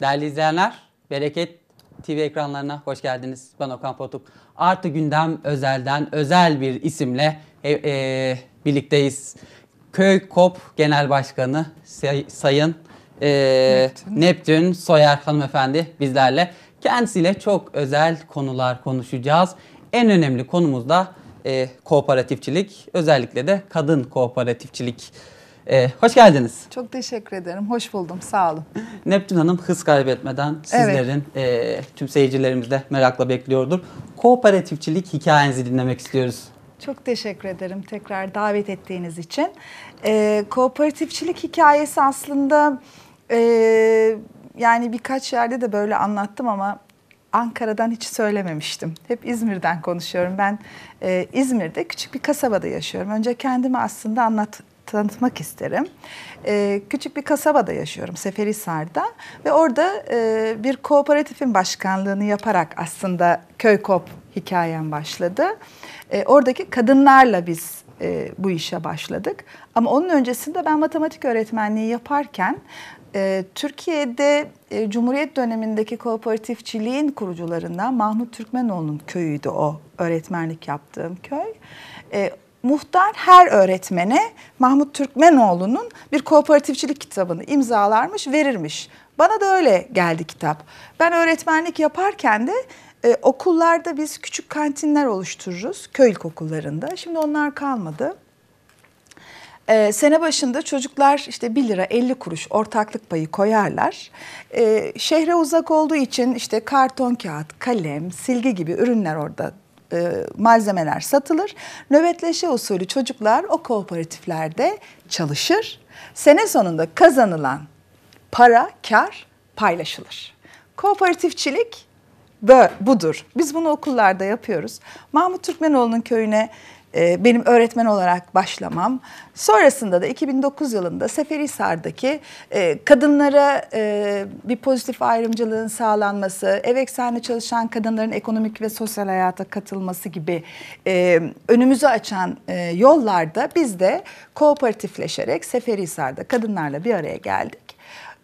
Değerli izleyenler, Bereket TV ekranlarına hoş geldiniz. Ben Okan Potuk. Artı Gündem Özel'den özel bir isimle e, e, birlikteyiz. Köy KOP Genel Başkanı Say- Sayın e, Neptün. Neptün Soyer hanımefendi bizlerle. Kendisiyle çok özel konular konuşacağız. En önemli konumuz da e, kooperatifçilik, özellikle de kadın kooperatifçilik. E, hoş geldiniz. Çok teşekkür ederim. Hoş buldum. Sağ olun. Neptün Hanım hız kaybetmeden sizlerin e, tüm seyircilerimiz de merakla bekliyordur. Kooperatifçilik hikayenizi dinlemek istiyoruz. Çok teşekkür ederim tekrar davet ettiğiniz için. Ee, kooperatifçilik hikayesi aslında e, yani birkaç yerde de böyle anlattım ama Ankara'dan hiç söylememiştim. Hep İzmir'den konuşuyorum. Ben e, İzmir'de küçük bir kasabada yaşıyorum. Önce kendimi aslında anlat tanıtmak isterim. Ee, küçük bir kasabada yaşıyorum Seferihisar'da ve orada e, bir kooperatifin başkanlığını yaparak aslında köy kop hikayem başladı. E, oradaki kadınlarla biz e, bu işe başladık. Ama onun öncesinde ben matematik öğretmenliği yaparken e, Türkiye'de e, Cumhuriyet dönemindeki kooperatifçiliğin kurucularından Mahmut Türkmenoğlu'nun köyüydü o öğretmenlik yaptığım köy. E, muhtar her öğretmene Mahmut Türkmenoğlu'nun bir kooperatifçilik kitabını imzalarmış, verirmiş. Bana da öyle geldi kitap. Ben öğretmenlik yaparken de e, okullarda biz küçük kantinler oluştururuz köy ilkokullarında. Şimdi onlar kalmadı. Ee, sene başında çocuklar işte 1 lira 50 kuruş ortaklık payı koyarlar. Ee, şehre uzak olduğu için işte karton kağıt, kalem, silgi gibi ürünler orada e, malzemeler satılır. Nöbetleşe usulü çocuklar o kooperatiflerde çalışır. Sene sonunda kazanılan para, kar paylaşılır. Kooperatifçilik bö- budur. Biz bunu okullarda yapıyoruz. Mahmut Türkmenoğlu'nun köyüne benim öğretmen olarak başlamam. Sonrasında da 2009 yılında Seferihisar'daki e, kadınlara e, bir pozitif ayrımcılığın sağlanması, ev eksenli çalışan kadınların ekonomik ve sosyal hayata katılması gibi e, önümüzü açan e, yollarda biz de kooperatifleşerek Seferihisar'da kadınlarla bir araya geldik.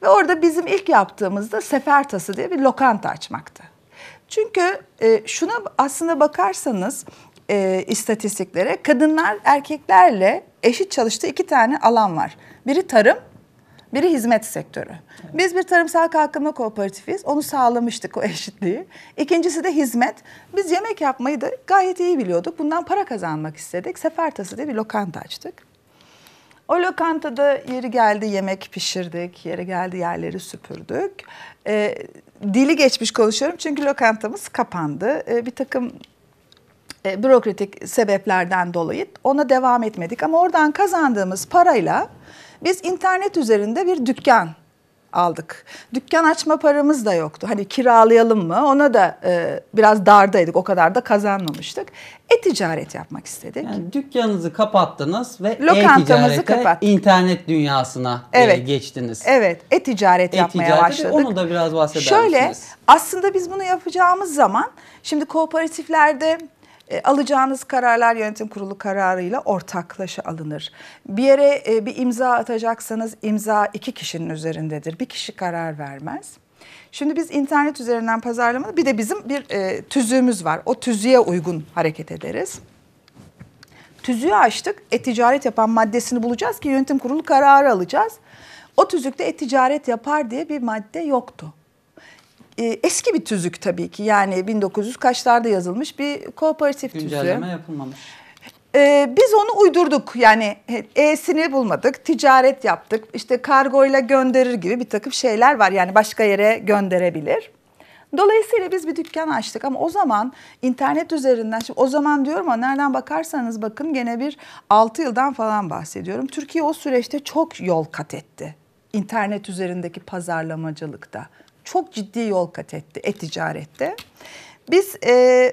Ve orada bizim ilk yaptığımızda Sefer Tası diye bir lokanta açmaktı. Çünkü e, şuna aslında bakarsanız e, istatistiklere kadınlar erkeklerle eşit çalıştığı iki tane alan var. Biri tarım, biri hizmet sektörü. Biz bir tarımsal kalkınma kooperatifiyiz. Onu sağlamıştık o eşitliği. İkincisi de hizmet. Biz yemek yapmayı da gayet iyi biliyorduk. Bundan para kazanmak istedik. Sefertası diye bir lokanta açtık. O lokantada yeri geldi yemek pişirdik, yeri geldi yerleri süpürdük. Ee, dili geçmiş konuşuyorum çünkü lokantamız kapandı. Ee, bir takım e, bürokratik sebeplerden dolayı ona devam etmedik. Ama oradan kazandığımız parayla biz internet üzerinde bir dükkan aldık. Dükkan açma paramız da yoktu. Hani kiralayalım mı? Ona da e, biraz dardaydık. O kadar da kazanmamıştık. E-ticaret yapmak istedik. Yani dükkanınızı kapattınız ve e-ticarete, kapattık. internet dünyasına e, Evet. geçtiniz. Evet, e-ticaret yapmaya başladık. onu da biraz bahseder Şöyle, misiniz? aslında biz bunu yapacağımız zaman, şimdi kooperatiflerde e, alacağınız kararlar yönetim kurulu kararıyla ortaklaşa alınır. Bir yere e, bir imza atacaksanız imza iki kişinin üzerindedir. Bir kişi karar vermez. Şimdi biz internet üzerinden pazarlama bir de bizim bir e, tüzüğümüz var. O tüzüğe uygun hareket ederiz. Tüzüğü açtık. E-ticaret yapan maddesini bulacağız ki yönetim kurulu kararı alacağız. O tüzükte e-ticaret yapar diye bir madde yoktu. Ee, eski bir tüzük tabii ki yani 1900 kaçlarda yazılmış bir kooperatif tüzüğü. Güncelleme yapılmamış. Ee, biz onu uydurduk yani E'sini bulmadık, ticaret yaptık, işte kargoyla gönderir gibi bir takım şeyler var yani başka yere gönderebilir. Dolayısıyla biz bir dükkan açtık ama o zaman internet üzerinden, şimdi o zaman diyorum ama nereden bakarsanız bakın gene bir 6 yıldan falan bahsediyorum. Türkiye o süreçte çok yol kat etti. İnternet üzerindeki pazarlamacılıkta. Çok ciddi yol kat etti e-ticarette. Biz e,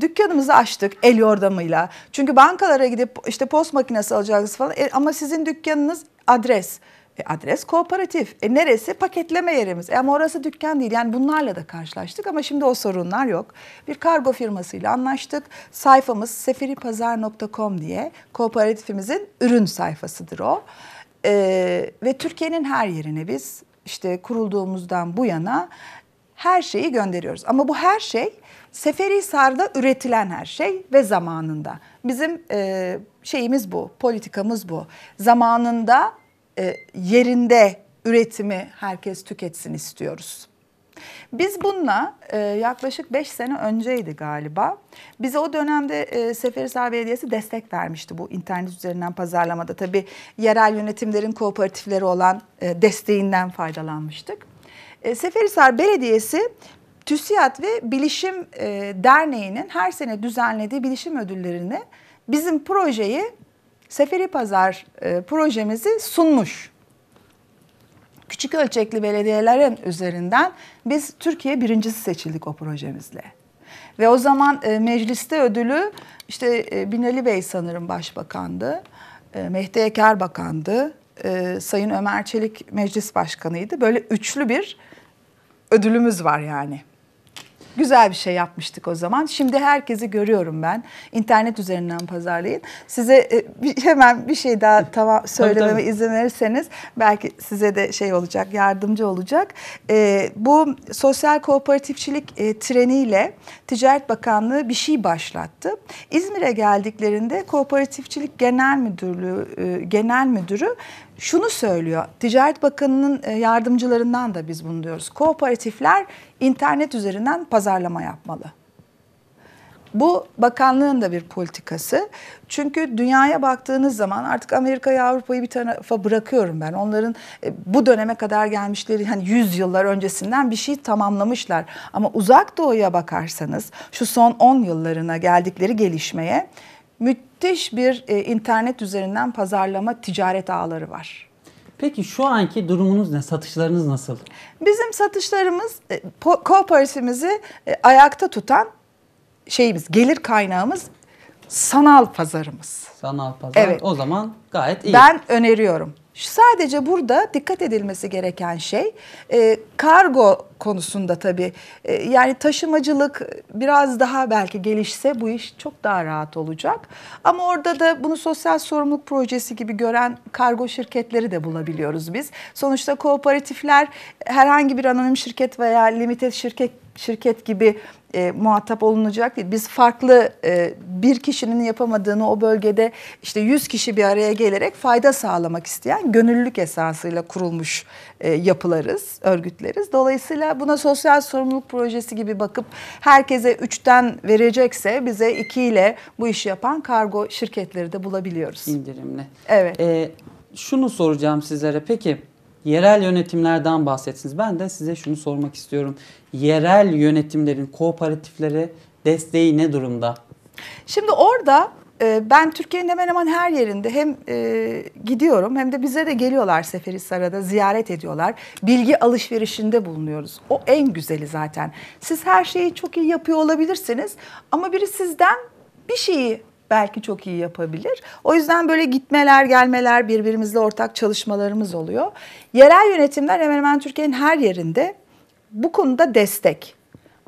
dükkanımızı açtık el yordamıyla. Çünkü bankalara gidip işte post makinesi alacaksınız falan E, ama sizin dükkanınız adres. E, adres kooperatif. E, neresi? Paketleme yerimiz. E, ama orası dükkan değil. Yani bunlarla da karşılaştık ama şimdi o sorunlar yok. Bir kargo firmasıyla anlaştık. Sayfamız seferipazar.com diye kooperatifimizin ürün sayfasıdır o. E, ve Türkiye'nin her yerine biz işte kurulduğumuzdan bu yana her şeyi gönderiyoruz. Ama bu her şey Seferihisar'da üretilen her şey ve zamanında. Bizim e, şeyimiz bu, politikamız bu. Zamanında e, yerinde üretimi herkes tüketsin istiyoruz. Biz bununla e, yaklaşık 5 sene önceydi galiba. Bize o dönemde e, Seferihisar Belediyesi destek vermişti bu internet üzerinden pazarlamada. Tabii yerel yönetimlerin kooperatifleri olan e, desteğinden faydalanmıştık. E, Seferihisar Belediyesi TÜSİAD ve Bilişim e, Derneği'nin her sene düzenlediği bilişim ödüllerini bizim projeyi Seferi Pazar e, projemizi sunmuş. Küçük ölçekli belediyelerin üzerinden biz Türkiye birincisi seçildik o projemizle. Ve o zaman e, mecliste ödülü işte e, Binali Bey sanırım başbakandı. E, Mehdi Eker bakandı. E, Sayın Ömer Çelik meclis başkanıydı. Böyle üçlü bir ödülümüz var yani. Güzel bir şey yapmıştık o zaman. Şimdi herkesi görüyorum ben. İnternet üzerinden pazarlayın. Size e, bir, hemen bir şey daha tamam söylememe tabii. izin verirseniz belki size de şey olacak, yardımcı olacak. E, bu sosyal kooperatifçilik e, treniyle Ticaret Bakanlığı bir şey başlattı. İzmir'e geldiklerinde Kooperatifçilik Genel Müdürlüğü e, Genel Müdürü şunu söylüyor. Ticaret Bakanı'nın e, yardımcılarından da biz bunu diyoruz. Kooperatifler internet üzerinden pazarlama yapmalı. Bu bakanlığın da bir politikası. Çünkü dünyaya baktığınız zaman artık Amerika'yı Avrupa'yı bir tarafa bırakıyorum ben. Onların e, bu döneme kadar gelmişleri hani 100 yıllar öncesinden bir şey tamamlamışlar. Ama uzak doğuya bakarsanız şu son 10 yıllarına geldikleri gelişmeye müthiş bir e, internet üzerinden pazarlama ticaret ağları var. Peki şu anki durumunuz ne? Satışlarınız nasıl? Bizim satışlarımız e, kooperatifimizi e, ayakta tutan şeyimiz, gelir kaynağımız sanal pazarımız. Sanal pazar. Evet. O zaman gayet iyi. Ben öneriyorum. Sadece burada dikkat edilmesi gereken şey e, kargo konusunda tabii. E, yani taşımacılık biraz daha belki gelişse bu iş çok daha rahat olacak. Ama orada da bunu sosyal sorumluluk projesi gibi gören kargo şirketleri de bulabiliyoruz biz. Sonuçta kooperatifler herhangi bir anonim şirket veya limited şirket şirket gibi e, muhatap olunacak değil. Biz farklı e, bir kişinin yapamadığını o bölgede işte 100 kişi bir araya gelerek fayda sağlamak isteyen gönüllülük esasıyla kurulmuş e, yapılarız, örgütleriz. Dolayısıyla buna sosyal sorumluluk projesi gibi bakıp herkese 3'ten verecekse bize 2 ile bu işi yapan kargo şirketleri de bulabiliyoruz. indirimli. Evet. Ee, şunu soracağım sizlere. Peki yerel yönetimlerden bahsetsiniz. Ben de size şunu sormak istiyorum. Yerel yönetimlerin kooperatiflere desteği ne durumda? Şimdi orada e, ben Türkiye'nin hemen hemen her yerinde hem e, gidiyorum hem de bize de geliyorlar Seferihisar'a ziyaret ediyorlar. Bilgi alışverişinde bulunuyoruz. O en güzeli zaten. Siz her şeyi çok iyi yapıyor olabilirsiniz ama biri sizden bir şeyi belki çok iyi yapabilir. O yüzden böyle gitmeler, gelmeler, birbirimizle ortak çalışmalarımız oluyor. Yerel yönetimler hemen hemen Türkiye'nin her yerinde bu konuda destek.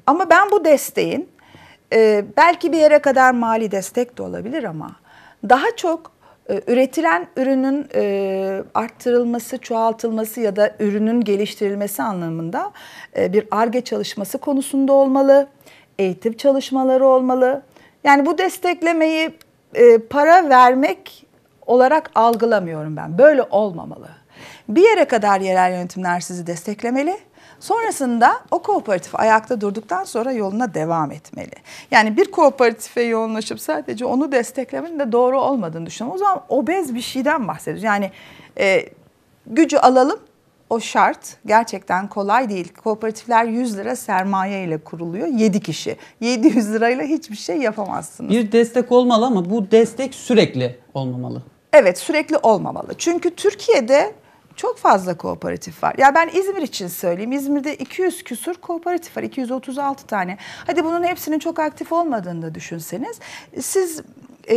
Ama ben bu desteğin e, belki bir yere kadar mali destek de olabilir ama daha çok e, üretilen ürünün e, arttırılması, çoğaltılması ya da ürünün geliştirilmesi anlamında bir ARGE çalışması konusunda olmalı, eğitim çalışmaları olmalı. Yani bu desteklemeyi e, para vermek olarak algılamıyorum ben. Böyle olmamalı. Bir yere kadar yerel yönetimler sizi desteklemeli. Sonrasında o kooperatif ayakta durduktan sonra yoluna devam etmeli. Yani bir kooperatife yoğunlaşıp sadece onu desteklemenin de doğru olmadığını düşünüyorum. O zaman obez bir şeyden bahsediyoruz. Yani e, gücü alalım o şart gerçekten kolay değil. Kooperatifler 100 lira sermaye ile kuruluyor. 7 kişi. 700 lirayla hiçbir şey yapamazsınız. Bir destek olmalı ama bu destek sürekli olmamalı. Evet sürekli olmamalı. Çünkü Türkiye'de çok fazla kooperatif var. Ya ben İzmir için söyleyeyim. İzmir'de 200 küsur kooperatif var. 236 tane. Hadi bunun hepsinin çok aktif olmadığını da düşünseniz. Siz e,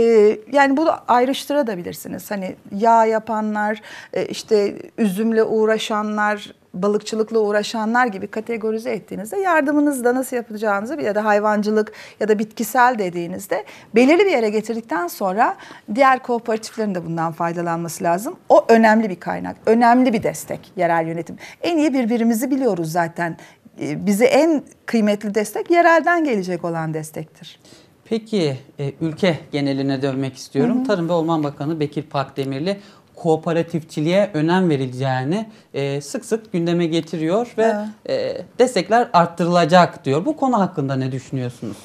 yani bunu ayrıştırabilirsiniz. Hani yağ yapanlar, e, işte üzümle uğraşanlar, balıkçılıkla uğraşanlar gibi kategorize ettiğinizde yardımınızı da nasıl yapacağınızı ya da hayvancılık ya da bitkisel dediğinizde belirli bir yere getirdikten sonra diğer kooperatiflerin de bundan faydalanması lazım. O önemli bir kaynak, önemli bir destek yerel yönetim. En iyi birbirimizi biliyoruz zaten. Ee, Bize en kıymetli destek yerelden gelecek olan destektir. Peki e, ülke geneline dönmek istiyorum. Tarım ve Orman Bakanı Bekir Pakdemirli kooperatifçiliğe önem verileceğini e, sık sık gündeme getiriyor ve e, destekler arttırılacak diyor. Bu konu hakkında ne düşünüyorsunuz?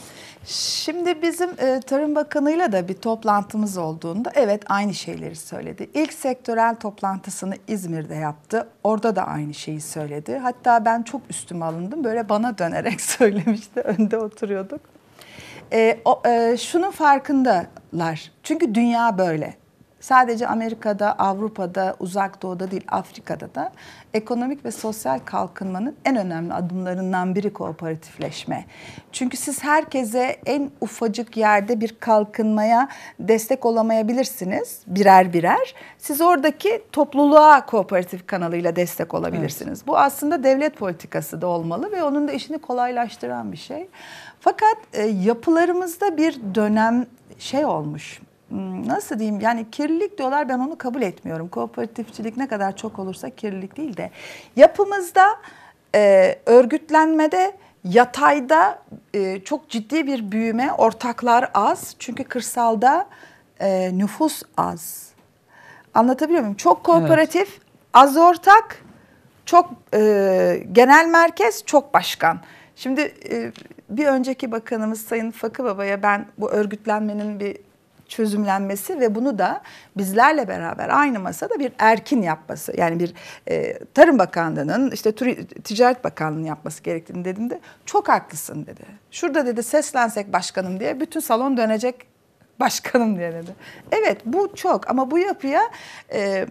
Şimdi bizim e, Tarım Bakanı'yla da bir toplantımız olduğunda evet aynı şeyleri söyledi. İlk sektörel toplantısını İzmir'de yaptı. Orada da aynı şeyi söyledi. Hatta ben çok üstüme alındım. Böyle bana dönerek söylemişti. Önde oturuyorduk. E, o, e, şunun farkındalar. Çünkü dünya böyle. Sadece Amerika'da, Avrupa'da, Uzak Doğu'da değil Afrika'da da ekonomik ve sosyal kalkınmanın en önemli adımlarından biri kooperatifleşme. Çünkü siz herkese en ufacık yerde bir kalkınmaya destek olamayabilirsiniz birer birer. Siz oradaki topluluğa kooperatif kanalıyla destek olabilirsiniz. Bu aslında devlet politikası da olmalı ve onun da işini kolaylaştıran bir şey. Fakat e, yapılarımızda bir dönem şey olmuş nasıl diyeyim yani kirlilik diyorlar ben onu kabul etmiyorum. Kooperatifçilik ne kadar çok olursa kirlilik değil de yapımızda e, örgütlenmede yatayda e, çok ciddi bir büyüme ortaklar az çünkü kırsalda e, nüfus az. Anlatabiliyor muyum? Çok kooperatif az ortak çok e, genel merkez çok başkan. Şimdi e, bir önceki bakanımız Sayın Fakı Baba'ya ben bu örgütlenmenin bir çözümlenmesi ve bunu da bizlerle beraber aynı masada bir erkin yapması yani bir e, Tarım Bakanlığı'nın işte Ticaret Bakanlığı'nın yapması gerektiğini dediğimde çok haklısın dedi. Şurada dedi seslensek başkanım diye bütün salon dönecek başkanım diye dedi. Evet bu çok ama bu yapıya e,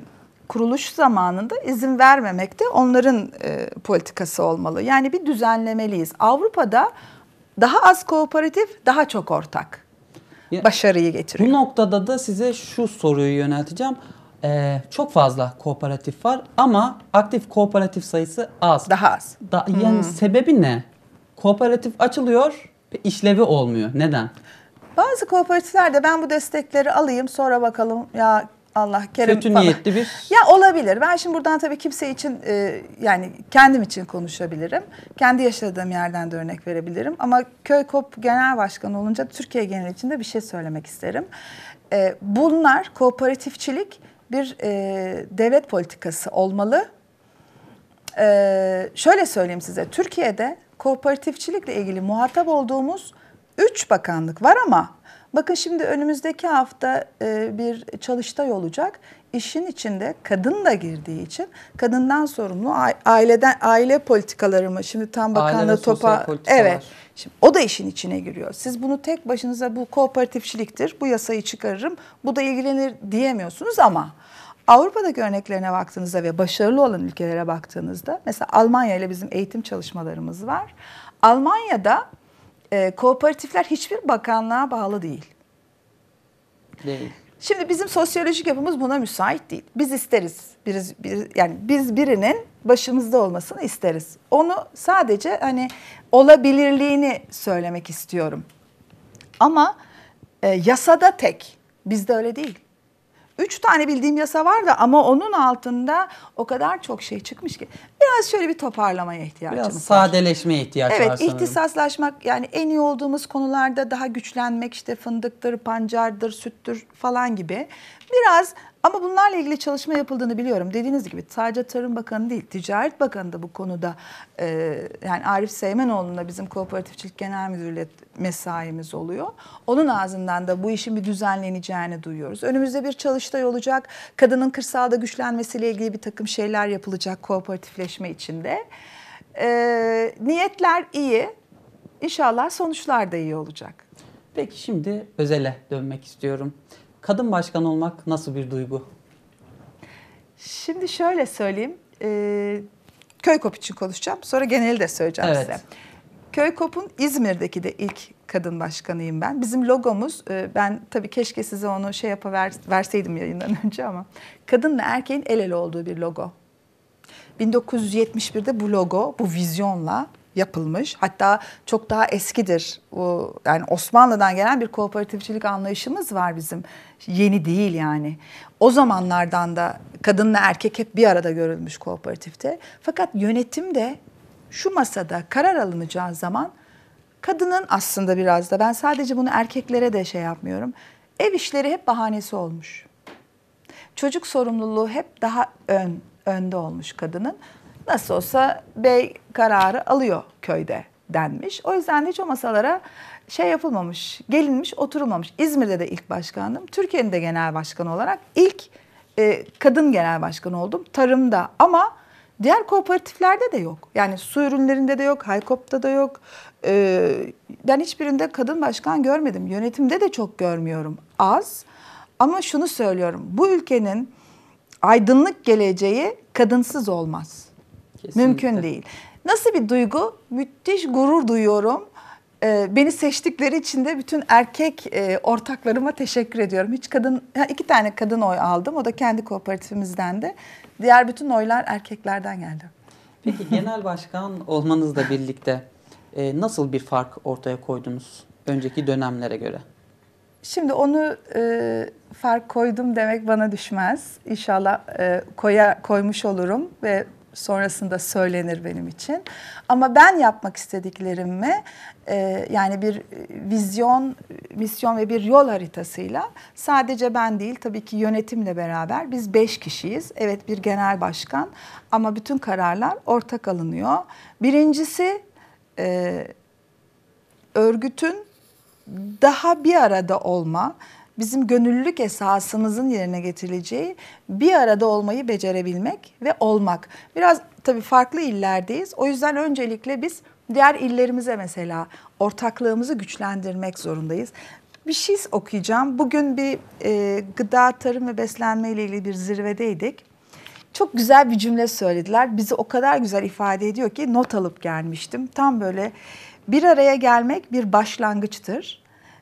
kuruluş zamanında izin vermemek de onların e, politikası olmalı. Yani bir düzenlemeliyiz. Avrupa'da daha az kooperatif, daha çok ortak Ya- başarıyı getiriyor. Bu noktada da size şu soruyu yönelteceğim. Ee, çok fazla kooperatif var ama aktif kooperatif sayısı az. Daha az. Da, yani sebebi ne? Kooperatif açılıyor ve işlevi olmuyor. Neden? Bazı kooperatiflerde ben bu destekleri alayım sonra bakalım ya Allah kerim Kötü falan. niyetli bir Ya olabilir. Ben şimdi buradan tabii kimse için e, yani kendim için konuşabilirim. Kendi yaşadığım yerden de örnek verebilirim. Ama Köy Kop Genel Başkanı olunca Türkiye genel içinde bir şey söylemek isterim. E, bunlar kooperatifçilik bir e, devlet politikası olmalı. Ee, şöyle söyleyeyim size. Türkiye'de kooperatifçilikle ilgili muhatap olduğumuz 3 bakanlık var ama bakın şimdi önümüzdeki hafta e, bir çalıştay olacak. İşin içinde kadın da girdiği için kadından sorumlu aileden aile politikaları mı? Şimdi tam sosyal topa evet. Şimdi o da işin içine giriyor. Siz bunu tek başınıza bu kooperatifçiliktir. Bu yasayı çıkarırım. Bu da ilgilenir diyemiyorsunuz ama Avrupa'daki örneklerine baktığınızda ve başarılı olan ülkelere baktığınızda mesela Almanya ile bizim eğitim çalışmalarımız var. Almanya'da e, kooperatifler hiçbir bakanlığa bağlı değil. değil. Şimdi bizim sosyolojik yapımız buna müsait değil. Biz isteriz. Biriz, bir, yani biz birinin başımızda olmasını isteriz. Onu sadece hani olabilirliğini söylemek istiyorum. Ama e, yasada tek. Bizde öyle değil. Üç tane bildiğim yasa var da ama onun altında o kadar çok şey çıkmış ki. Biraz şöyle bir toparlamaya ihtiyacımız Biraz var. sadeleşmeye ihtiyaç var Evet, ihtisaslaşmak yani en iyi olduğumuz konularda daha güçlenmek işte fındıktır, pancardır, süttür falan gibi. Biraz ama bunlarla ilgili çalışma yapıldığını biliyorum. Dediğiniz gibi sadece Tarım Bakanı değil, Ticaret Bakanı da bu konuda e, yani Arif Seymenoğlu'nda bizim Kooperatifçilik Genel Müdürlüğü mesaimiz oluyor. Onun ağzından da bu işin bir düzenleneceğini duyuyoruz. Önümüzde bir çalıştay olacak. Kadının kırsalda güçlenmesiyle ilgili bir takım şeyler yapılacak kooperatifleşme içinde. E, niyetler iyi. İnşallah sonuçlar da iyi olacak. Peki şimdi özele dönmek istiyorum. Kadın başkan olmak nasıl bir duygu? Şimdi şöyle söyleyeyim. E, Köykop için konuşacağım. Sonra geneli de söyleyeceğim Evet. size. Köykop'un İzmir'deki de ilk kadın başkanıyım ben. Bizim logomuz, e, ben tabii keşke size onu şey verseydim yayından önce ama kadınla erkeğin el ele olduğu bir logo. 1971'de bu logo, bu vizyonla yapılmış. Hatta çok daha eskidir. O, yani Osmanlı'dan gelen bir kooperatifçilik anlayışımız var bizim. Yeni değil yani. O zamanlardan da kadınla erkek hep bir arada görülmüş kooperatifte. Fakat yönetim de şu masada karar alınacağı zaman kadının aslında biraz da ben sadece bunu erkeklere de şey yapmıyorum. Ev işleri hep bahanesi olmuş. Çocuk sorumluluğu hep daha ön önde olmuş kadının. Nasıl olsa bey kararı alıyor köyde denmiş. O yüzden de hiç o masalara şey yapılmamış, gelinmiş, oturulmamış. İzmir'de de ilk başkandım. Türkiye'nin de genel başkanı olarak ilk e, kadın genel başkan oldum. Tarımda ama diğer kooperatiflerde de yok. Yani su ürünlerinde de yok, Haykop'ta da yok. E, ben hiçbirinde kadın başkan görmedim. Yönetimde de çok görmüyorum. Az. Ama şunu söylüyorum. Bu ülkenin aydınlık geleceği kadınsız olmaz. Kesinlikle. Mümkün değil. Nasıl bir duygu? Müthiş gurur duyuyorum. Ee, beni seçtikleri için de bütün erkek e, ortaklarıma teşekkür ediyorum. Hiç kadın, ha, iki tane kadın oy aldım. O da kendi kooperatifimizden de. Diğer bütün oylar erkeklerden geldi. Peki genel başkan olmanızla birlikte e, nasıl bir fark ortaya koydunuz önceki dönemlere göre? Şimdi onu e, fark koydum demek bana düşmez. İnşallah e, koya koymuş olurum ve sonrasında söylenir benim için. Ama ben yapmak istediklerimi e, yani bir vizyon, misyon ve bir yol haritasıyla sadece ben değil tabii ki yönetimle beraber biz beş kişiyiz. Evet bir genel başkan ama bütün kararlar ortak alınıyor. Birincisi e, örgütün daha bir arada olma, bizim gönüllülük esasımızın yerine getirileceği bir arada olmayı becerebilmek ve olmak. Biraz tabii farklı illerdeyiz. O yüzden öncelikle biz diğer illerimize mesela ortaklığımızı güçlendirmek zorundayız. Bir şey okuyacağım. Bugün bir e, gıda, tarım ve beslenme ile ilgili bir zirvedeydik. Çok güzel bir cümle söylediler. Bizi o kadar güzel ifade ediyor ki not alıp gelmiştim. Tam böyle bir araya gelmek bir başlangıçtır.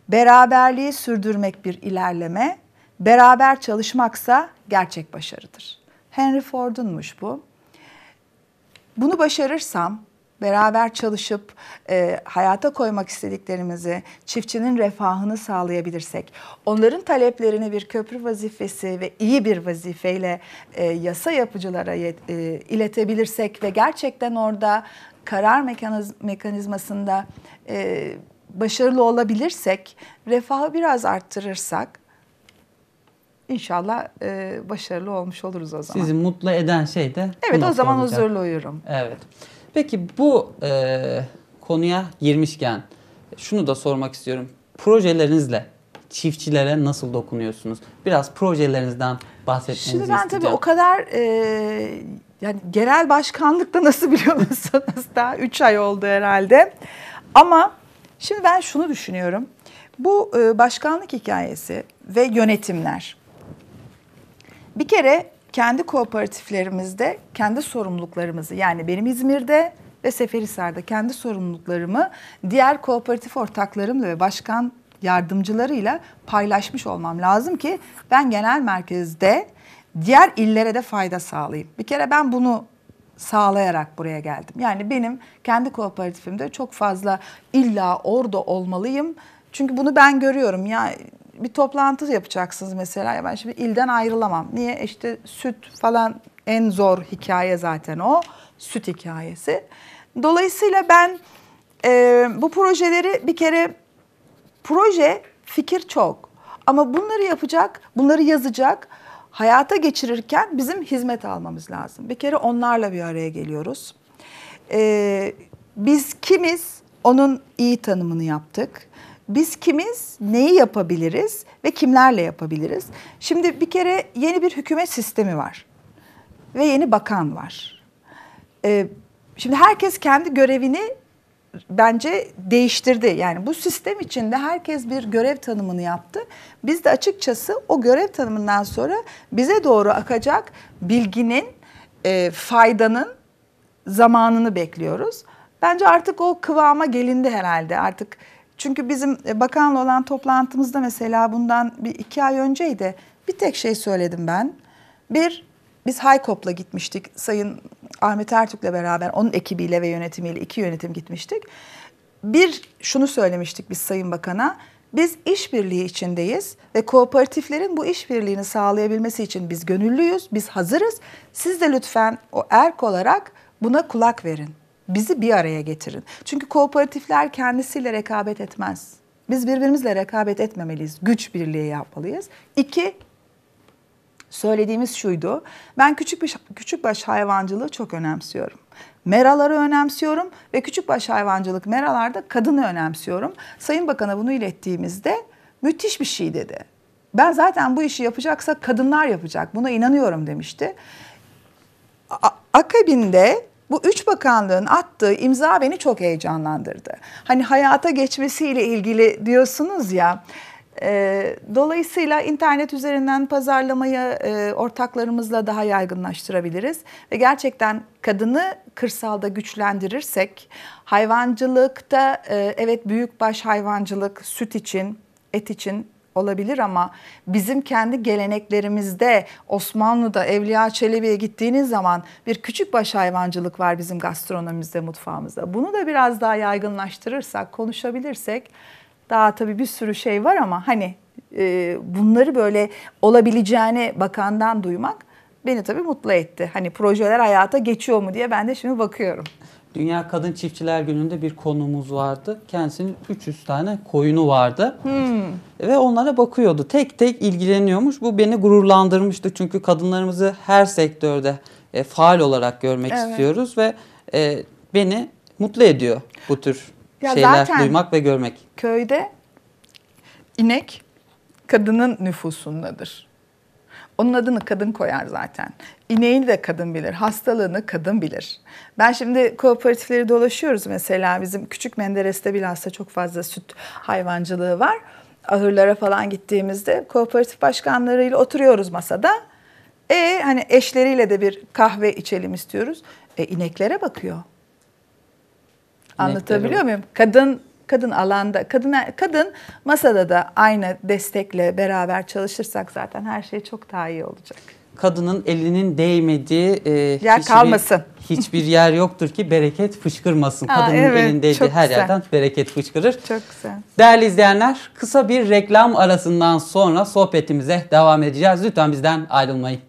Beraberliği sürdürmek bir ilerleme. Beraber çalışmaksa gerçek başarıdır. Henry Ford'unmuş bu. Bunu başarırsam beraber çalışıp e, hayata koymak istediklerimizi, çiftçinin refahını sağlayabilirsek, onların taleplerini bir köprü vazifesi ve iyi bir vazifeyle e, yasa yapıcılara e, iletebilirsek ve gerçekten orada karar mekaniz mekanizmasında e, başarılı olabilirsek, refahı biraz arttırırsak inşallah e, başarılı olmuş oluruz o zaman. Sizi mutlu eden şey de Evet o zaman olacak. huzurlu uyurum. Evet. Peki bu e, konuya girmişken şunu da sormak istiyorum. Projelerinizle çiftçilere nasıl dokunuyorsunuz? Biraz projelerinizden bahsetmenizi Şimdi ben tabii isteyeceğim. o kadar e, yani genel başkanlıkta nasıl biliyor musunuz? Daha 3 ay oldu herhalde. Ama şimdi ben şunu düşünüyorum. Bu e, başkanlık hikayesi ve yönetimler. Bir kere kendi kooperatiflerimizde kendi sorumluluklarımızı yani benim İzmir'de ve Seferihisar'da kendi sorumluluklarımı diğer kooperatif ortaklarımla ve başkan yardımcılarıyla paylaşmış olmam lazım ki ben genel merkezde diğer illere de fayda sağlayayım. Bir kere ben bunu sağlayarak buraya geldim. Yani benim kendi kooperatifimde çok fazla illa orada olmalıyım. Çünkü bunu ben görüyorum. Ya bir toplantı yapacaksınız mesela. Ya ben şimdi ilden ayrılamam. Niye? İşte süt falan en zor hikaye zaten o. Süt hikayesi. Dolayısıyla ben e, bu projeleri bir kere proje fikir çok. Ama bunları yapacak, bunları yazacak, hayata geçirirken bizim hizmet almamız lazım. Bir kere onlarla bir araya geliyoruz. Ee, biz kimiz? Onun iyi tanımını yaptık. Biz kimiz? Neyi yapabiliriz ve kimlerle yapabiliriz? Şimdi bir kere yeni bir hükümet sistemi var ve yeni bakan var. Ee, şimdi herkes kendi görevini bence değiştirdi. Yani bu sistem içinde herkes bir görev tanımını yaptı. Biz de açıkçası o görev tanımından sonra bize doğru akacak bilginin, e, faydanın zamanını bekliyoruz. Bence artık o kıvama gelindi herhalde artık. Çünkü bizim e, bakanla olan toplantımızda mesela bundan bir iki ay önceydi. Bir tek şey söyledim ben. Bir, biz Haykop'la gitmiştik. Sayın Ahmet Ertürk'le beraber onun ekibiyle ve yönetimiyle iki yönetim gitmiştik. Bir şunu söylemiştik biz Sayın Bakan'a. Biz işbirliği içindeyiz ve kooperatiflerin bu işbirliğini sağlayabilmesi için biz gönüllüyüz, biz hazırız. Siz de lütfen o erk olarak buna kulak verin. Bizi bir araya getirin. Çünkü kooperatifler kendisiyle rekabet etmez. Biz birbirimizle rekabet etmemeliyiz. Güç birliği yapmalıyız. İki, söylediğimiz şuydu. Ben küçük bir küçükbaş hayvancılığı çok önemsiyorum. Meraları önemsiyorum ve küçükbaş hayvancılık meralarda kadını önemsiyorum. Sayın Bakan'a bunu ilettiğimizde müthiş bir şey dedi. Ben zaten bu işi yapacaksa kadınlar yapacak. Buna inanıyorum demişti. A- akabinde bu üç bakanlığın attığı imza beni çok heyecanlandırdı. Hani hayata geçmesiyle ilgili diyorsunuz ya. E, dolayısıyla internet üzerinden pazarlamayı e, ortaklarımızla daha yaygınlaştırabiliriz. Ve gerçekten kadını kırsalda güçlendirirsek hayvancılıkta e, evet büyükbaş hayvancılık süt için, et için olabilir ama bizim kendi geleneklerimizde Osmanlı'da Evliya Çelebi'ye gittiğiniz zaman bir küçük baş hayvancılık var bizim gastronomimizde, mutfağımızda. Bunu da biraz daha yaygınlaştırırsak, konuşabilirsek daha tabii bir sürü şey var ama hani e, bunları böyle olabileceğini bakandan duymak beni tabii mutlu etti. Hani projeler hayata geçiyor mu diye ben de şimdi bakıyorum. Dünya Kadın Çiftçiler Günü'nde bir konumuz vardı. Kendisinin 300 tane koyunu vardı. Hmm. Ve onlara bakıyordu. Tek tek ilgileniyormuş. Bu beni gururlandırmıştı. Çünkü kadınlarımızı her sektörde e, faal olarak görmek evet. istiyoruz ve e, beni mutlu ediyor bu tür ya şeyler duymak ve görmek. Köyde inek kadının nüfusundadır. Onun adını kadın koyar zaten. İneğini de kadın bilir, hastalığını kadın bilir. Ben şimdi kooperatifleri dolaşıyoruz mesela bizim küçük Menderes'te bilhassa çok fazla süt hayvancılığı var. Ahırlara falan gittiğimizde kooperatif başkanlarıyla oturuyoruz masada. E hani eşleriyle de bir kahve içelim istiyoruz. E ineklere bakıyor. Anlatabiliyor muyum? Kadın kadın alanda, kadın kadın masada da aynı destekle beraber çalışırsak zaten her şey çok daha iyi olacak. Kadının elinin değmediği e, yer hiçbir, kalmasın. Hiçbir yer yoktur ki bereket fışkırmasın. Kadının evet, değdiği her güzel. yerden bereket fışkırır. Çok güzel. Değerli izleyenler, kısa bir reklam arasından sonra sohbetimize devam edeceğiz. Lütfen bizden ayrılmayın.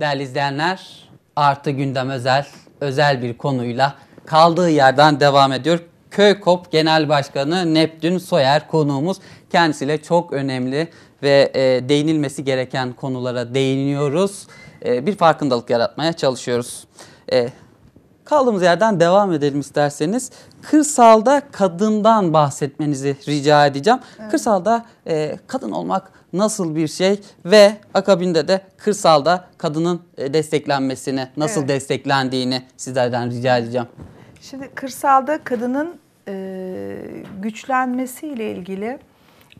Değerli izleyenler, Artı Gündem Özel, özel bir konuyla kaldığı yerden devam ediyor. Köykop Genel Başkanı Neptün Soyer konuğumuz. Kendisiyle çok önemli ve e, değinilmesi gereken konulara değiniyoruz. E, bir farkındalık yaratmaya çalışıyoruz. E, kaldığımız yerden devam edelim isterseniz. Kırsalda kadından bahsetmenizi rica edeceğim. Evet. Kırsalda e, kadın olmak nasıl bir şey ve akabinde de kırsalda kadının e, desteklenmesini, nasıl evet. desteklendiğini sizlerden rica edeceğim. Şimdi kırsalda kadının e, güçlenmesiyle ilgili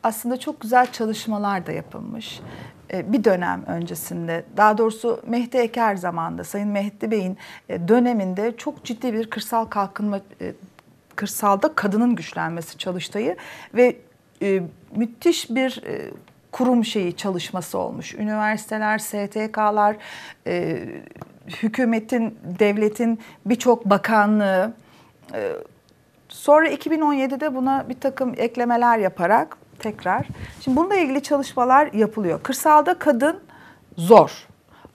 aslında çok güzel çalışmalar da yapılmış. E, bir dönem öncesinde, daha doğrusu Mehdi Eker zamanında, Sayın Mehdi Bey'in e, döneminde çok ciddi bir kırsal kalkınma, e, kırsalda kadının güçlenmesi çalıştığı ve e, müthiş bir e, kurum şeyi çalışması olmuş. Üniversiteler, STK'lar, e, hükümetin, devletin birçok bakanlığı, e, Sonra 2017'de buna bir takım eklemeler yaparak tekrar. Şimdi bununla ilgili çalışmalar yapılıyor. Kırsalda kadın zor.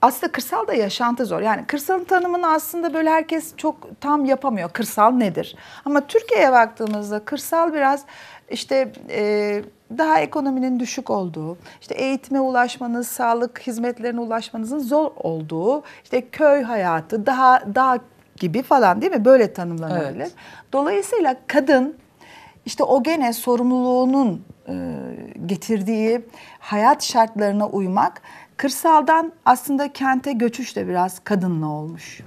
Aslında kırsalda yaşantı zor. Yani kırsalın tanımını aslında böyle herkes çok tam yapamıyor. Kırsal nedir? Ama Türkiye'ye baktığımızda kırsal biraz işte e, daha ekonominin düşük olduğu, işte eğitime ulaşmanız, sağlık hizmetlerine ulaşmanızın zor olduğu, işte köy hayatı, daha daha gibi falan değil mi? Böyle tanımlanabilir. Evet. Dolayısıyla kadın işte o gene sorumluluğunun e, getirdiği hayat şartlarına uymak kırsaldan aslında kente göçüş de biraz kadınla olmuş.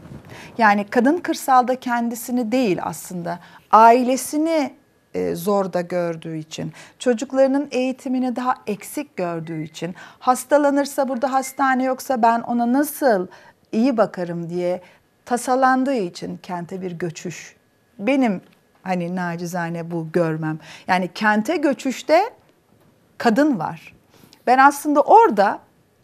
Yani kadın kırsalda kendisini değil aslında ailesini e, zor da gördüğü için, çocuklarının eğitimini daha eksik gördüğü için, hastalanırsa burada hastane yoksa ben ona nasıl iyi bakarım diye tasalandığı için kente bir göçüş. Benim hani nacizane bu görmem. Yani kente göçüşte kadın var. Ben aslında orada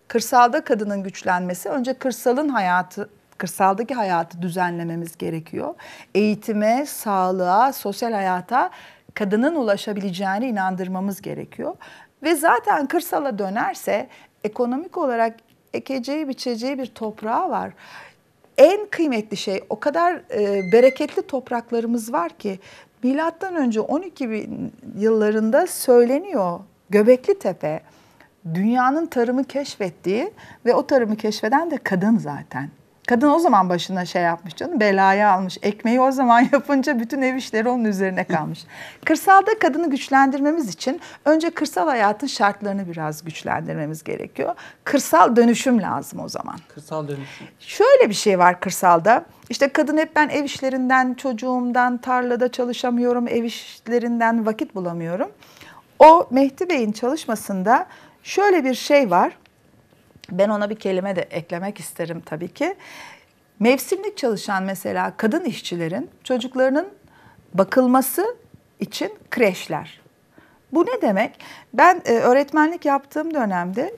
kırsalda kadının güçlenmesi önce kırsalın hayatı kırsaldaki hayatı düzenlememiz gerekiyor. Eğitime, sağlığa, sosyal hayata kadının ulaşabileceğine inandırmamız gerekiyor. Ve zaten kırsala dönerse ekonomik olarak ekeceği, biçeceği bir toprağı var. En kıymetli şey o kadar e, bereketli topraklarımız var ki milattan önce 12 bin yıllarında söyleniyor Göbekli Tepe dünyanın tarımı keşfettiği ve o tarımı keşfeden de kadın zaten. Kadın o zaman başına şey yapmış canım belayı almış. Ekmeği o zaman yapınca bütün ev işleri onun üzerine kalmış. Kırsalda kadını güçlendirmemiz için önce kırsal hayatın şartlarını biraz güçlendirmemiz gerekiyor. Kırsal dönüşüm lazım o zaman. Kırsal dönüşüm. Şöyle bir şey var kırsalda. İşte kadın hep ben ev işlerinden, çocuğumdan, tarlada çalışamıyorum, ev işlerinden vakit bulamıyorum. O Mehdi Bey'in çalışmasında şöyle bir şey var. Ben ona bir kelime de eklemek isterim tabii ki. Mevsimlik çalışan mesela kadın işçilerin çocuklarının bakılması için kreşler. Bu ne demek? Ben e, öğretmenlik yaptığım dönemde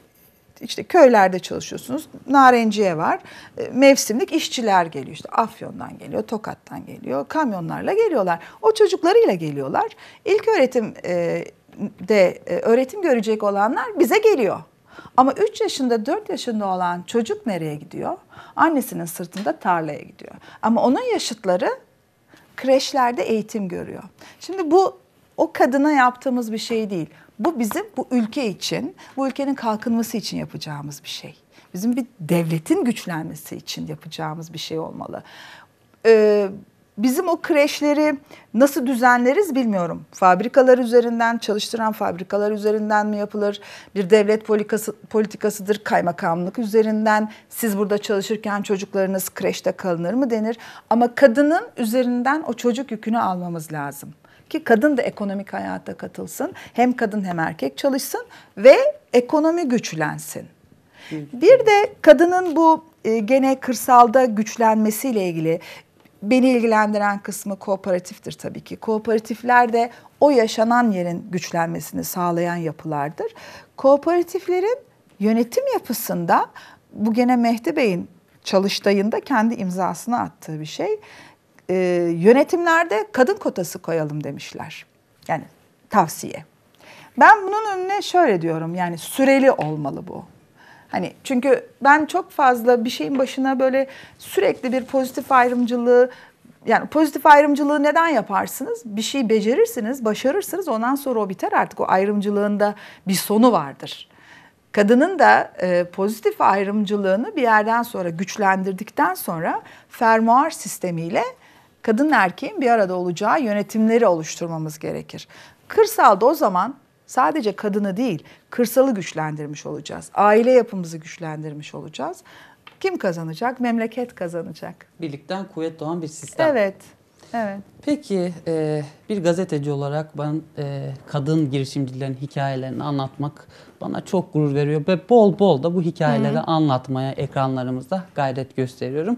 işte köylerde çalışıyorsunuz. Narenciye var. E, mevsimlik işçiler geliyor. İşte Afyon'dan geliyor, Tokat'tan geliyor. Kamyonlarla geliyorlar. O çocuklarıyla geliyorlar. İlk öğretim e, de e, öğretim görecek olanlar bize geliyor. Ama 3 yaşında 4 yaşında olan çocuk nereye gidiyor? Annesinin sırtında tarlaya gidiyor. Ama onun yaşıtları kreşlerde eğitim görüyor. Şimdi bu o kadına yaptığımız bir şey değil. Bu bizim bu ülke için, bu ülkenin kalkınması için yapacağımız bir şey. Bizim bir devletin güçlenmesi için yapacağımız bir şey olmalı. Ee, Bizim o kreşleri nasıl düzenleriz bilmiyorum. Fabrikalar üzerinden, çalıştıran fabrikalar üzerinden mi yapılır? Bir devlet politikası, politikasıdır, kaymakamlık üzerinden. Siz burada çalışırken çocuklarınız kreşte kalınır mı denir? Ama kadının üzerinden o çocuk yükünü almamız lazım. Ki kadın da ekonomik hayata katılsın. Hem kadın hem erkek çalışsın ve ekonomi güçlensin. Bir de kadının bu e, gene kırsalda güçlenmesiyle ilgili beni ilgilendiren kısmı kooperatiftir tabii ki. Kooperatifler de o yaşanan yerin güçlenmesini sağlayan yapılardır. Kooperatiflerin yönetim yapısında bu gene Mehdi Bey'in çalıştayında kendi imzasını attığı bir şey. Ee, yönetimlerde kadın kotası koyalım demişler. Yani tavsiye. Ben bunun önüne şöyle diyorum yani süreli olmalı bu. Hani çünkü ben çok fazla bir şeyin başına böyle sürekli bir pozitif ayrımcılığı yani pozitif ayrımcılığı neden yaparsınız? Bir şey becerirsiniz, başarırsınız ondan sonra o biter artık. O ayrımcılığın da bir sonu vardır. Kadının da e, pozitif ayrımcılığını bir yerden sonra güçlendirdikten sonra fermuar sistemiyle kadın erkeğin bir arada olacağı yönetimleri oluşturmamız gerekir. Kırsalda o zaman sadece kadını değil, kırsalı güçlendirmiş olacağız. Aile yapımızı güçlendirmiş olacağız. Kim kazanacak? Memleket kazanacak. Birlikten kuvvet doğan bir sistem. Evet. Evet. Peki e, bir gazeteci olarak ben e, kadın girişimcilerin hikayelerini anlatmak bana çok gurur veriyor ve bol bol da bu hikayeleri Hı-hı. anlatmaya ekranlarımızda gayret gösteriyorum.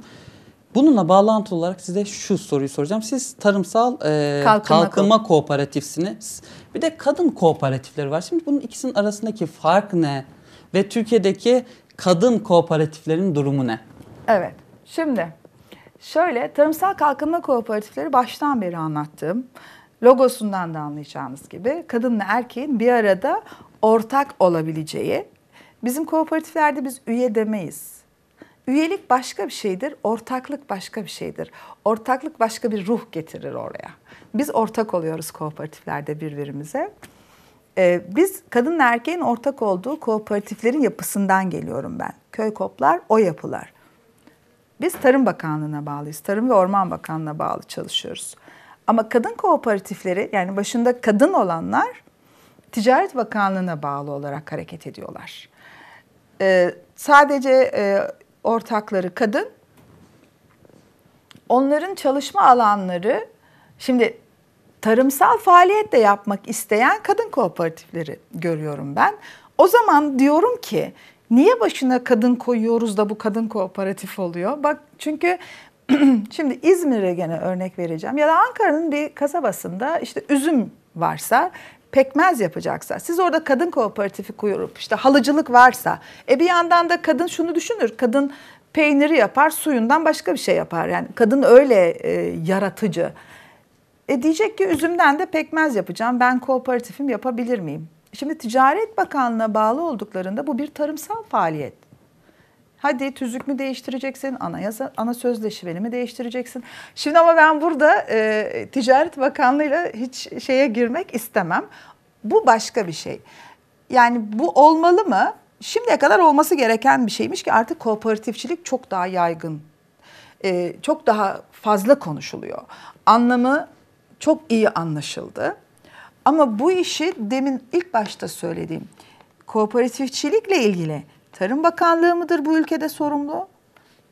Bununla bağlantılı olarak size şu soruyu soracağım. Siz tarımsal e, kalkınma, kalkınma kooperatifsiniz. Bir de kadın kooperatifleri var. Şimdi bunun ikisinin arasındaki fark ne? Ve Türkiye'deki kadın kooperatiflerin durumu ne? Evet. Şimdi şöyle tarımsal kalkınma kooperatifleri baştan beri anlattığım logosundan da anlayacağınız gibi kadınla erkeğin bir arada ortak olabileceği. Bizim kooperatiflerde biz üye demeyiz. Üyelik başka bir şeydir, ortaklık başka bir şeydir. Ortaklık başka bir ruh getirir oraya. Biz ortak oluyoruz kooperatiflerde birbirimize. Ee, biz kadın erkeğin ortak olduğu kooperatiflerin yapısından geliyorum ben. Köy koplar o yapılar. Biz Tarım Bakanlığı'na bağlıyız. Tarım ve Orman Bakanlığı'na bağlı çalışıyoruz. Ama kadın kooperatifleri yani başında kadın olanlar Ticaret Bakanlığı'na bağlı olarak hareket ediyorlar. Ee, sadece e, ortakları kadın. Onların çalışma alanları şimdi tarımsal faaliyet de yapmak isteyen kadın kooperatifleri görüyorum ben. O zaman diyorum ki niye başına kadın koyuyoruz da bu kadın kooperatif oluyor? Bak çünkü şimdi İzmir'e gene örnek vereceğim ya da Ankara'nın bir kasabasında işte üzüm varsa pekmez yapacaksa, siz orada kadın kooperatifi kurup işte halıcılık varsa, e bir yandan da kadın şunu düşünür, kadın peyniri yapar, suyundan başka bir şey yapar. Yani kadın öyle e, yaratıcı. E diyecek ki üzümden de pekmez yapacağım, ben kooperatifim yapabilir miyim? Şimdi Ticaret Bakanlığı'na bağlı olduklarında bu bir tarımsal faaliyet. Hadi tüzük mü değiştireceksin, anayasa, ana sözleşmeni mi değiştireceksin? Şimdi ama ben burada e, Ticaret Bakanlığı'yla hiç şeye girmek istemem. Bu başka bir şey. Yani bu olmalı mı? Şimdiye kadar olması gereken bir şeymiş ki artık kooperatifçilik çok daha yaygın. E, çok daha fazla konuşuluyor. Anlamı çok iyi anlaşıldı. Ama bu işi demin ilk başta söylediğim kooperatifçilikle ilgili Tarım Bakanlığı mıdır bu ülkede sorumlu?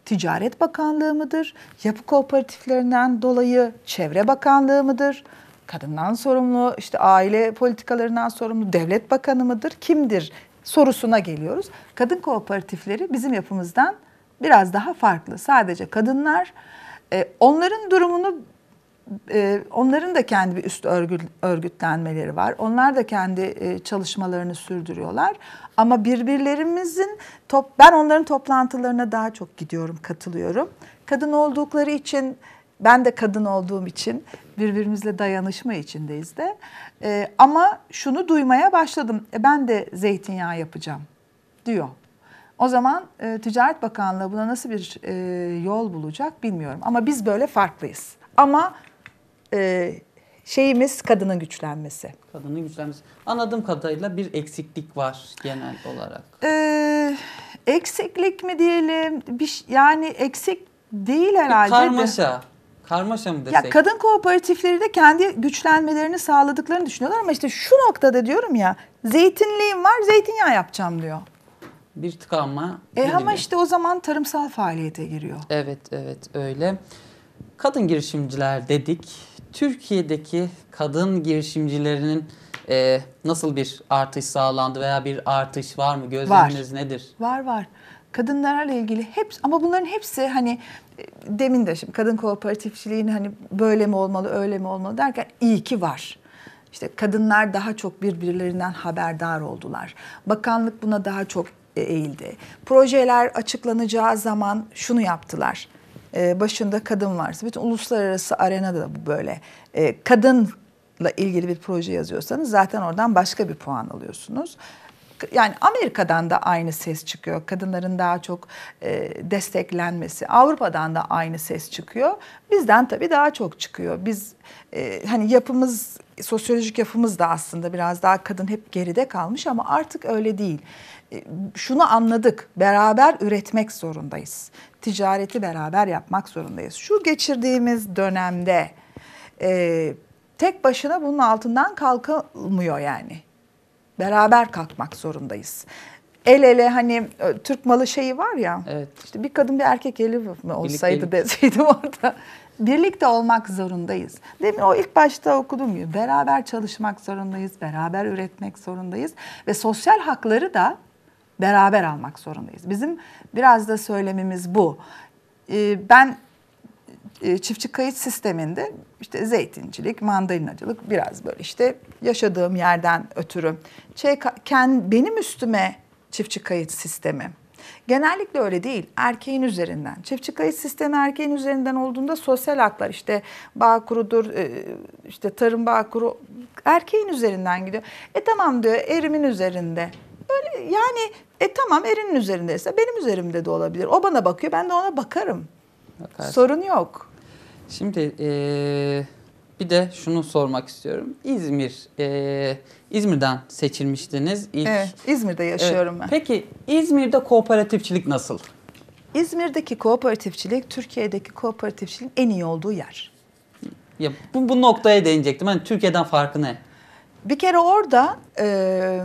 Ticaret Bakanlığı mıdır? Yapı kooperatiflerinden dolayı Çevre Bakanlığı mıdır? Kadından sorumlu, işte aile politikalarından sorumlu devlet bakanı mıdır? Kimdir? Sorusuna geliyoruz. Kadın kooperatifleri bizim yapımızdan biraz daha farklı. Sadece kadınlar e, onların durumunu e, onların da kendi bir üst örgütlenmeleri var. Onlar da kendi e, çalışmalarını sürdürüyorlar. Ama birbirlerimizin top ben onların toplantılarına daha çok gidiyorum, katılıyorum. Kadın oldukları için ben de kadın olduğum için birbirimizle dayanışma içindeyiz de. E, ama şunu duymaya başladım. E, ben de zeytinyağı yapacağım diyor. O zaman e, Ticaret Bakanlığı buna nasıl bir e, yol bulacak bilmiyorum. Ama biz böyle farklıyız. Ama e, şeyimiz kadının güçlenmesi. Kadının güçlenmesi. Anladığım kadarıyla bir eksiklik var genel olarak. Ee, eksiklik mi diyelim? Bir, yani eksik değil herhalde. Bir karmaşa. Karmaşa mı desek? Ya kadın kooperatifleri de kendi güçlenmelerini sağladıklarını düşünüyorlar ama işte şu noktada diyorum ya zeytinliğim var zeytinyağı yapacağım diyor. Bir tıkanma. E ama işte o zaman tarımsal faaliyete giriyor. Evet evet öyle. Kadın girişimciler dedik. Türkiye'deki kadın girişimcilerinin e, nasıl bir artış sağlandı veya bir artış var mı? Gözleminiz var. nedir? Var var. Kadınlarla ilgili hepsi ama bunların hepsi hani e, demin de şimdi kadın kooperatifçiliğini hani böyle mi olmalı öyle mi olmalı derken iyi ki var. İşte kadınlar daha çok birbirlerinden haberdar oldular. Bakanlık buna daha çok e, eğildi. Projeler açıklanacağı zaman şunu yaptılar. E, başında kadın varsa, bütün uluslararası arenada da bu böyle. E, kadınla ilgili bir proje yazıyorsanız zaten oradan başka bir puan alıyorsunuz. Yani Amerika'dan da aynı ses çıkıyor. Kadınların daha çok e, desteklenmesi. Avrupa'dan da aynı ses çıkıyor. Bizden tabii daha çok çıkıyor. Biz e, hani yapımız, sosyolojik yapımız da aslında biraz daha kadın hep geride kalmış ama artık öyle değil. E, şunu anladık. Beraber üretmek zorundayız. Ticareti beraber yapmak zorundayız. Şu geçirdiğimiz dönemde e, tek başına bunun altından kalkılmıyor yani. Beraber kalkmak zorundayız. El ele hani e, Türk malı şeyi var ya. Evet. İşte bir kadın bir erkek eli mi olsaydı deseydim orada. Birlikte olmak zorundayız. Değil mi? O ilk başta okudum gibi. Beraber çalışmak zorundayız, beraber üretmek zorundayız ve sosyal hakları da beraber almak zorundayız. Bizim biraz da söylemimiz bu. Ee, ben e, çiftçi kayıt sisteminde işte zeytincilik, mandalinacılık biraz böyle işte yaşadığım yerden ötürü şey, benim üstüme çiftçi kayıt sistemi. Genellikle öyle değil. Erkeğin üzerinden. Çiftçi kayıt sistemi erkeğin üzerinden olduğunda sosyal haklar işte Bağkur'udur, e, işte tarım Bağkur'u erkeğin üzerinden gidiyor. E tamam diyor erimin üzerinde. Öyle yani e tamam erinin üzerindeyse benim üzerimde de olabilir. O bana bakıyor ben de ona bakarım. Bakarsın. Sorun yok. Şimdi e, bir de şunu sormak istiyorum. İzmir, e, İzmir'den seçilmiştiniz. İlk, evet, İzmir'de yaşıyorum evet. ben. Peki İzmir'de kooperatifçilik nasıl? İzmir'deki kooperatifçilik Türkiye'deki kooperatifçiliğin en iyi olduğu yer. Ya bu, bu noktaya değinecektim. Hani Türkiye'den farkı ne? Bir kere orada e,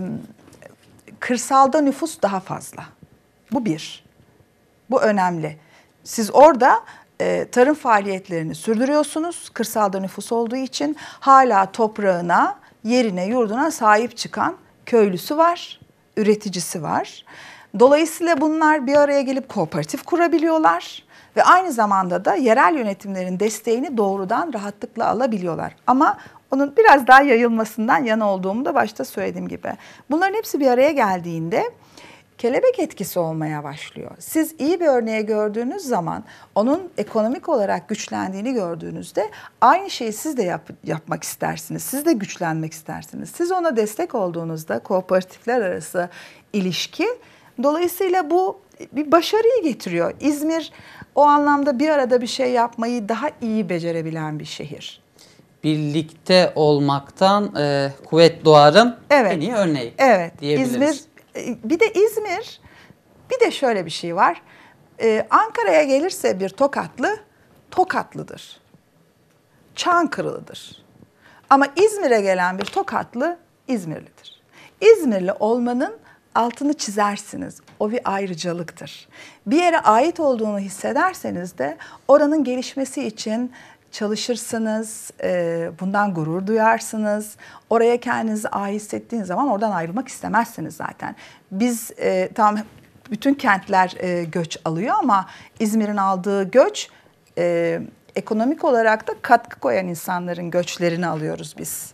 kırsalda nüfus daha fazla. Bu bir. Bu önemli. Siz orada e, tarım faaliyetlerini sürdürüyorsunuz. Kırsalda nüfus olduğu için hala toprağına, yerine, yurduna sahip çıkan köylüsü var, üreticisi var. Dolayısıyla bunlar bir araya gelip kooperatif kurabiliyorlar ve aynı zamanda da yerel yönetimlerin desteğini doğrudan rahatlıkla alabiliyorlar. Ama onun biraz daha yayılmasından yana olduğumu da başta söylediğim gibi. Bunların hepsi bir araya geldiğinde kelebek etkisi olmaya başlıyor. Siz iyi bir örneği gördüğünüz zaman onun ekonomik olarak güçlendiğini gördüğünüzde aynı şeyi siz de yap, yapmak istersiniz. Siz de güçlenmek istersiniz. Siz ona destek olduğunuzda kooperatifler arası ilişki dolayısıyla bu bir başarıyı getiriyor. İzmir o anlamda bir arada bir şey yapmayı daha iyi becerebilen bir şehir. Birlikte olmaktan e, kuvvet doğarın Evet. en iyi örneği Evet. diyebiliriz. İzmir e, bir de İzmir bir de şöyle bir şey var. Ee, Ankara'ya gelirse bir Tokatlı Tokatlıdır. Çankırılıdır. Ama İzmir'e gelen bir Tokatlı İzmirlidir. İzmirli olmanın altını çizersiniz. O bir ayrıcalıktır. Bir yere ait olduğunu hissederseniz de oranın gelişmesi için çalışırsınız, e, bundan gurur duyarsınız. Oraya kendinizi ait hissettiğiniz zaman oradan ayrılmak istemezsiniz zaten. Biz e, tam bütün kentler e, göç alıyor ama İzmir'in aldığı göç e, ekonomik olarak da katkı koyan insanların göçlerini alıyoruz biz.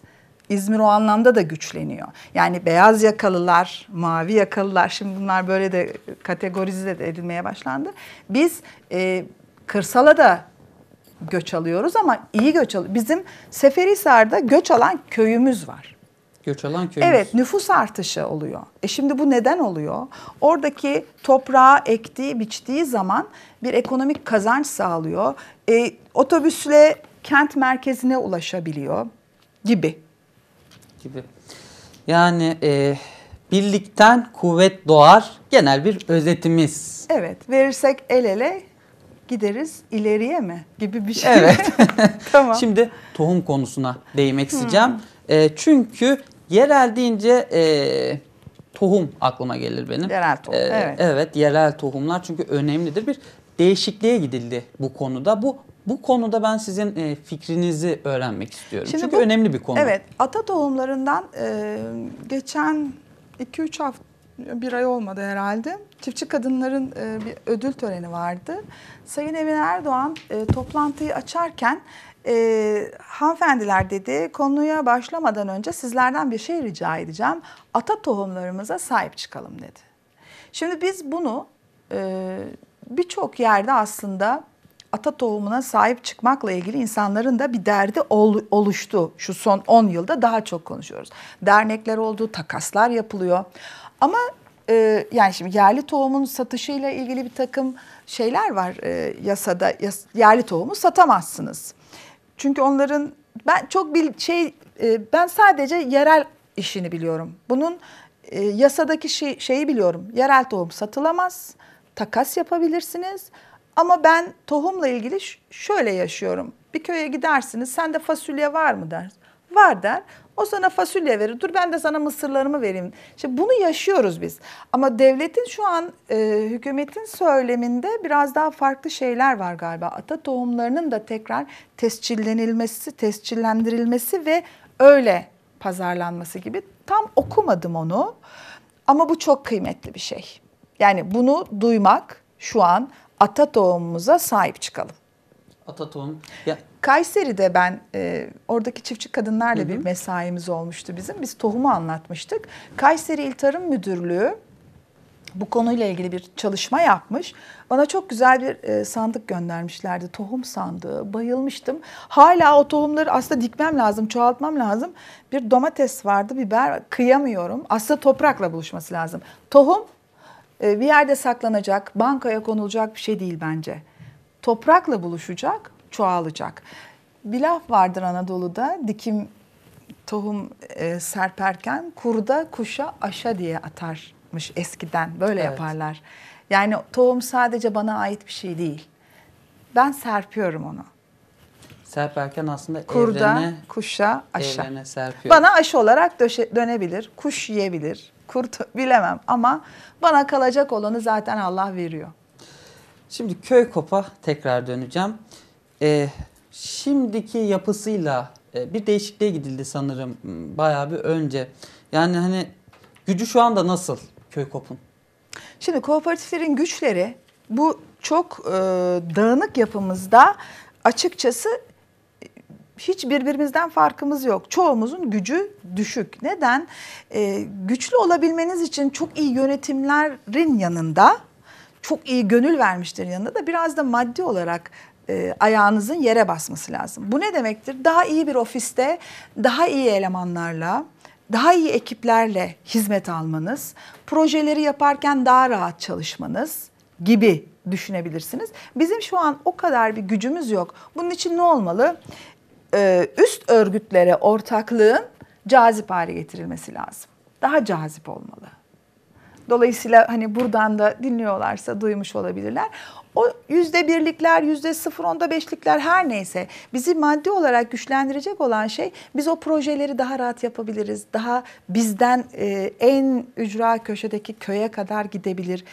İzmir o anlamda da güçleniyor. Yani beyaz yakalılar, mavi yakalılar şimdi bunlar böyle de kategorize edilmeye başlandı. Biz e, kırsala da göç alıyoruz ama iyi göç alıyoruz. Bizim Seferihisar'da göç alan köyümüz var. Göç alan köyümüz. Evet nüfus artışı oluyor. E şimdi bu neden oluyor? Oradaki toprağa ektiği, biçtiği zaman bir ekonomik kazanç sağlıyor. E, otobüsle kent merkezine ulaşabiliyor gibi. gibi. Yani e, birlikten kuvvet doğar genel bir özetimiz. Evet verirsek el ele gideriz ileriye mi gibi bir şey. Evet. tamam. Şimdi tohum konusuna değinmek isteyeceğim. E, çünkü yerel deyince e, tohum aklıma gelir benim. Yerel tohum, E, evet. Evet yerel tohumlar çünkü önemlidir. Bir değişikliğe gidildi bu konuda. Bu bu konuda ben sizin e, fikrinizi öğrenmek istiyorum. Şimdi çünkü bu- önemli bir konu. Evet, ata tohumlarından e, geçen 2-3 hafta, bir ay olmadı herhalde. Çiftçi kadınların e, bir ödül töreni vardı. Sayın Emin Erdoğan e, toplantıyı açarken e, hanımefendiler dedi konuya başlamadan önce sizlerden bir şey rica edeceğim. Ata tohumlarımıza sahip çıkalım dedi. Şimdi biz bunu e, birçok yerde aslında ata tohumuna sahip çıkmakla ilgili insanların da bir derdi ol- oluştu. Şu son 10 yılda daha çok konuşuyoruz. Dernekler oldu, takaslar yapılıyor. Ama e, yani şimdi yerli tohumun satışıyla ilgili bir takım şeyler var e, yasada. Yas- yerli tohumu satamazsınız. Çünkü onların ben çok bil şey e, ben sadece yerel işini biliyorum. Bunun e, yasadaki şey, şeyi biliyorum. Yerel tohum satılamaz. Takas yapabilirsiniz. Ama ben tohumla ilgili şöyle yaşıyorum. Bir köye gidersiniz. Sende fasulye var mı der. Var der. O sana fasulye verir. Dur ben de sana mısırlarımı vereyim. İşte bunu yaşıyoruz biz. Ama devletin şu an e, hükümetin söyleminde biraz daha farklı şeyler var galiba. Ata tohumlarının da tekrar tescillenilmesi, tescillendirilmesi ve öyle pazarlanması gibi. Tam okumadım onu. Ama bu çok kıymetli bir şey. Yani bunu duymak şu an ata tohumumuza sahip çıkalım. Ata tohum. Ya, Kayseri'de ben e, oradaki çiftçi kadınlarla bir mesaimiz olmuştu bizim. Biz tohumu anlatmıştık. Kayseri İl Tarım Müdürlüğü bu konuyla ilgili bir çalışma yapmış. Bana çok güzel bir e, sandık göndermişlerdi. Tohum sandığı. Bayılmıştım. Hala o tohumları aslında dikmem lazım, çoğaltmam lazım. Bir domates vardı, biber kıyamıyorum. Aslında toprakla buluşması lazım. Tohum e, bir yerde saklanacak, bankaya konulacak bir şey değil bence. Toprakla buluşacak, çoğalacak. Bir laf vardır Anadolu'da, dikim tohum e, serperken kurda kuşa aşa diye atarmış eskiden. Böyle Evet. yaparlar. Yani tohum sadece bana ait bir şey değil. Ben serpiyorum onu. serperken aslında Kurda, evrene, kuşa, aşa. evrene serpiyor. Bana aşı olarak döşe, dönebilir, kuş yiyebilir, kurt bilemem ama bana kalacak olanı zaten Allah veriyor. Şimdi köy kopa tekrar döneceğim. Ee, şimdiki yapısıyla e, bir değişikliğe gidildi sanırım m, bayağı bir önce. Yani hani gücü şu anda nasıl köy kopun? Şimdi kooperatiflerin güçleri bu çok e, dağınık yapımızda açıkçası hiç birbirimizden farkımız yok. Çoğumuzun gücü düşük. Neden? Ee, güçlü olabilmeniz için çok iyi yönetimlerin yanında, çok iyi gönül vermişlerin yanında da biraz da maddi olarak e, ayağınızın yere basması lazım. Bu ne demektir? Daha iyi bir ofiste, daha iyi elemanlarla, daha iyi ekiplerle hizmet almanız, projeleri yaparken daha rahat çalışmanız gibi düşünebilirsiniz. Bizim şu an o kadar bir gücümüz yok. Bunun için ne olmalı? Ee, üst örgütlere ortaklığın cazip hale getirilmesi lazım. Daha cazip olmalı. Dolayısıyla hani buradan da dinliyorlarsa duymuş olabilirler. O yüzde birlikler, yüzde sıfır onda beşlikler her neyse bizi maddi olarak güçlendirecek olan şey biz o projeleri daha rahat yapabiliriz. Daha bizden e, en ücra köşedeki köye kadar gidebilir.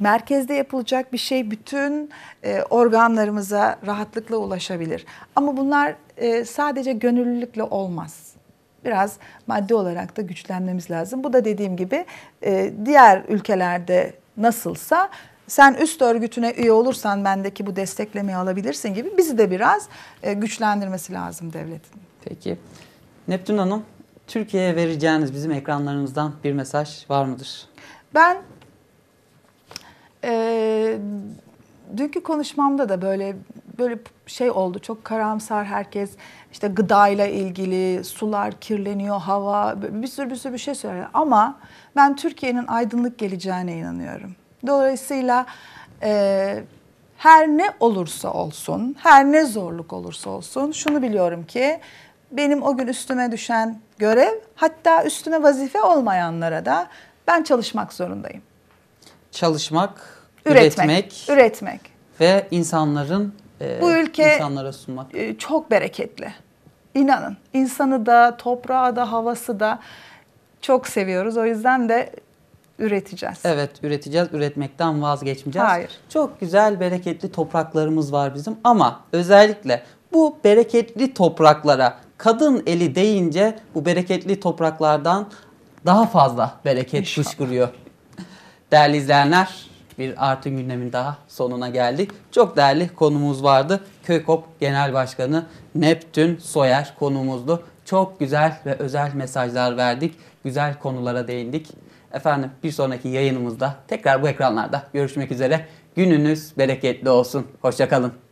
Merkezde yapılacak bir şey bütün e, organlarımıza rahatlıkla ulaşabilir. Ama bunlar e, sadece gönüllülükle olmaz biraz maddi olarak da güçlenmemiz lazım. Bu da dediğim gibi e, diğer ülkelerde nasılsa sen üst örgütüne üye olursan bendeki bu desteklemeyi alabilirsin gibi bizi de biraz e, güçlendirmesi lazım devletin. Peki. Neptün Hanım, Türkiye'ye vereceğiniz bizim ekranlarımızdan bir mesaj var mıdır? Ben e, dünkü konuşmamda da böyle böyle şey oldu çok karamsar herkes işte gıdayla ilgili sular kirleniyor hava bir sürü bir sürü bir şey söylüyor ama ben Türkiye'nin aydınlık geleceğine inanıyorum. Dolayısıyla e, her ne olursa olsun her ne zorluk olursa olsun şunu biliyorum ki benim o gün üstüme düşen görev hatta üstüme vazife olmayanlara da ben çalışmak zorundayım. Çalışmak, Üretmek, üretmek üretmek. ve insanların e, Bu ülke- insanlara sunmak. e, çok bereketli. İnanın insanı da toprağı da havası da çok seviyoruz. O yüzden de üreteceğiz. Evet, üreteceğiz, üretmekten vazgeçmeyeceğiz. Hayır. Çok güzel, bereketli topraklarımız var bizim ama özellikle bu bereketli topraklara kadın eli değince bu bereketli topraklardan daha fazla bereket İnşallah. fışkırıyor. Değerli izleyenler, bir Artı gündemin daha sonuna geldik. Çok değerli konumuz vardı. Köykop Genel Başkanı Neptün Soyer konumuzdu. Çok güzel ve özel mesajlar verdik. Güzel konulara değindik. Efendim bir sonraki yayınımızda tekrar bu ekranlarda görüşmek üzere. Gününüz bereketli olsun. Hoşçakalın.